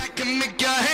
that can make your head